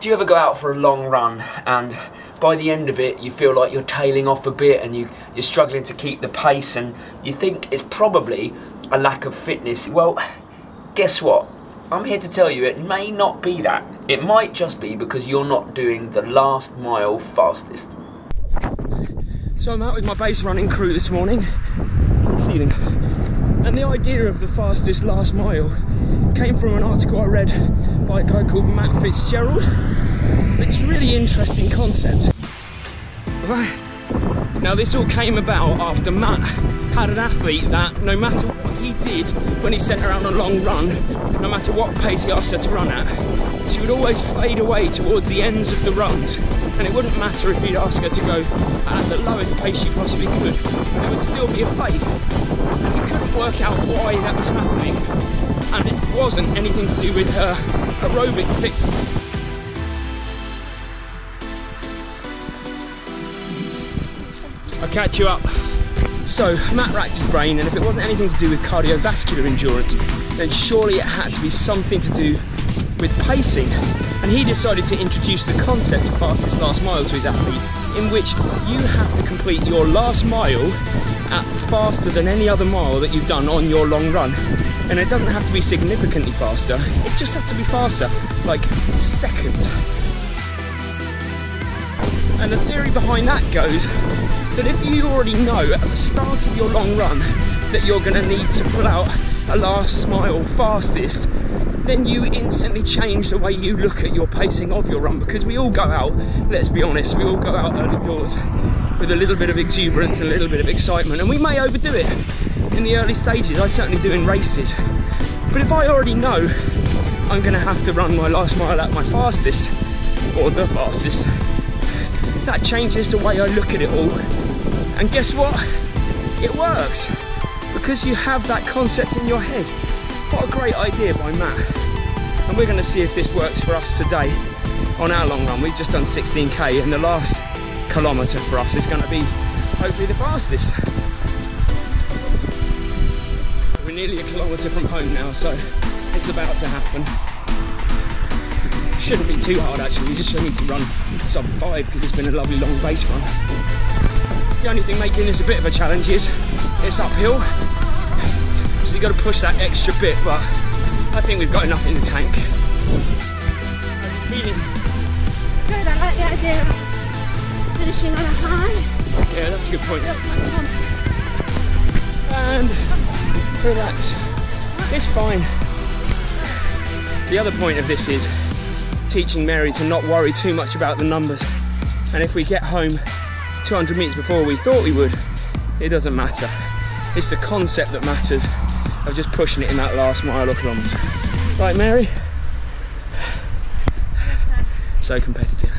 Do you ever go out for a long run and by the end of it you feel like you're tailing off a bit and you, you're struggling to keep the pace and you think it's probably a lack of fitness? Well, guess what? I'm here to tell you it may not be that. It might just be because you're not doing the last mile fastest. So I'm out with my base running crew this morning, ceiling. And the idea of the fastest last mile came from an article I read by a guy called Matt Fitzgerald. It's a really interesting concept. Now this all came about after Matt had an athlete that no matter what he did when he sent her out on a long run, no matter what pace he asked her to run at, she would always fade away towards the ends of the runs. And it wouldn't matter if he'd ask her to go at the lowest pace she possibly could, there would still be a fade. And he couldn't work out why that was happening. And it wasn't anything to do with her aerobic fitness. I'll catch you up. So, Matt racked his brain, and if it wasn't anything to do with cardiovascular endurance, then surely it had to be something to do with pacing. And he decided to introduce the concept of fastest last mile to his athlete, in which you have to complete your last mile at faster than any other mile that you've done on your long run. And it doesn't have to be significantly faster, it just has to be faster, like second. And the theory behind that goes that if you already know at the start of your long run that you're going to need to pull out a last mile fastest, then you instantly change the way you look at your pacing of your run because we all go out, let's be honest, we all go out early doors with a little bit of exuberance a little bit of excitement, and we may overdo it in the early stages. I certainly do in races. But if I already know I'm going to have to run my last mile at my fastest, or the fastest, that changes the way I look at it all and guess what? It works because you have that concept in your head. What a great idea by Matt. And we're going to see if this works for us today on our long run. We've just done 16k and the last kilometre for us is going to be hopefully the fastest. We're nearly a kilometre from home now, so it's about to happen. Shouldn't be too hard actually, we just need to run sub 5 because it's been a lovely long base run. The only thing making this a bit of a challenge is it's uphill. So you've got to push that extra bit, but I think we've got enough in the tank. Feeling. Good, I like the idea of finishing on a high. Yeah, that's a good point. And relax. It's fine. The other point of this is teaching Mary to not worry too much about the numbers. And if we get home 200 metres before we thought we would, it doesn't matter. It's the concept that matters of just pushing it in that last mile or kilometre. Right, Mary? So competitive.